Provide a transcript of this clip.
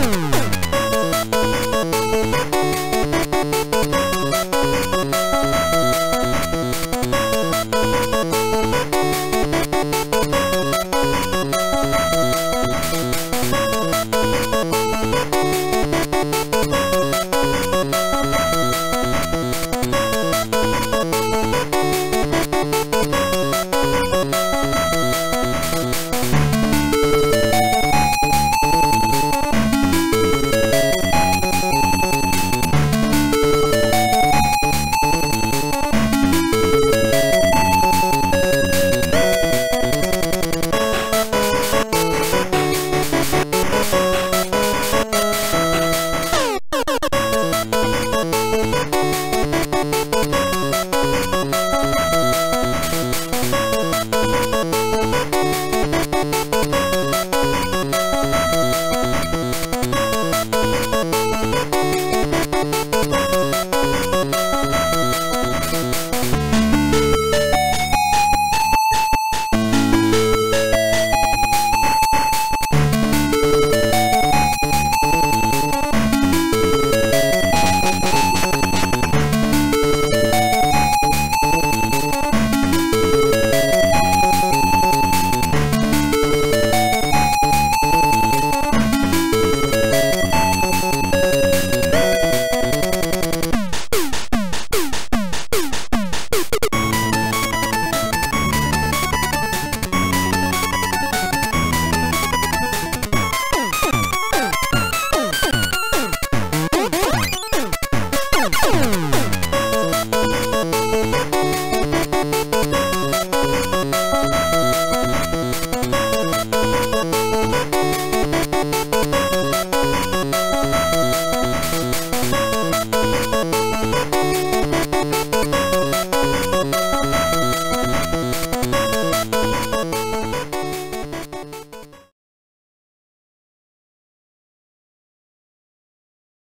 Boom!